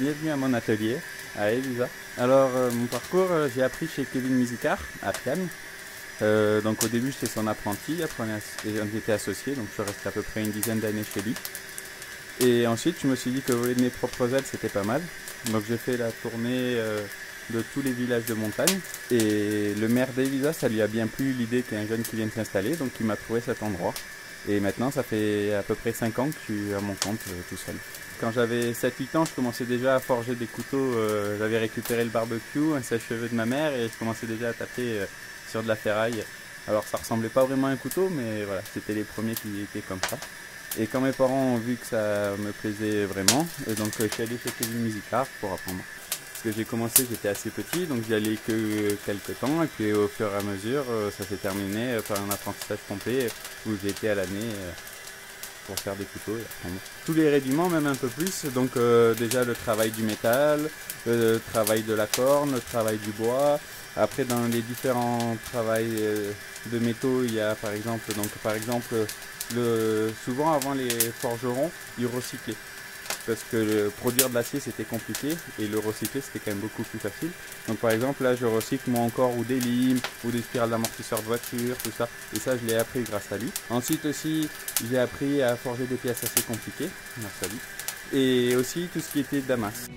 bienvenue à mon atelier à Elisa. Alors euh, mon parcours, euh, j'ai appris chez Kevin Musicard à Piane. Euh, donc au début j'étais son apprenti, après on était donc je suis à peu près une dizaine d'années chez lui. Et ensuite je me suis dit que voler mes propres ailes c'était pas mal. Donc j'ai fait la tournée de tous les villages de montagne. Et le maire d'Elisa, ça lui a bien plu l'idée qu'il y ait un jeune qui vienne s'installer, donc il m'a trouvé cet endroit. Et maintenant, ça fait à peu près 5 ans que je suis à mon compte euh, tout seul. Quand j'avais 7-8 ans, je commençais déjà à forger des couteaux. Euh, j'avais récupéré le barbecue, un sèche-cheveux de ma mère et je commençais déjà à taper euh, sur de la ferraille. Alors ça ressemblait pas vraiment à un couteau, mais voilà, c'était les premiers qui étaient comme ça. Et quand mes parents ont vu que ça me plaisait vraiment, donc je suis allé chez Kevin Musicard pour apprendre que j'ai commencé, j'étais assez petit, donc j'y allais que quelques temps, et puis au fur et à mesure, euh, ça s'est terminé euh, par un apprentissage complet où été à l'année euh, pour faire des couteaux. Tous les rudiments, même un peu plus, donc déjà le travail du métal, le travail de la corne, le travail du bois. Après, dans les différents travails de métaux, il y a par exemple, donc par exemple, le, souvent avant les forgerons, ils recyclaient parce que produire de l'acier c'était compliqué et le recycler c'était quand même beaucoup plus facile. Donc par exemple là je recycle moi encore ou des limes ou des spirales d'amortisseur de voiture, tout ça. Et ça je l'ai appris grâce à lui. Ensuite aussi j'ai appris à forger des pièces assez compliquées grâce à lui. Et aussi tout ce qui était damas.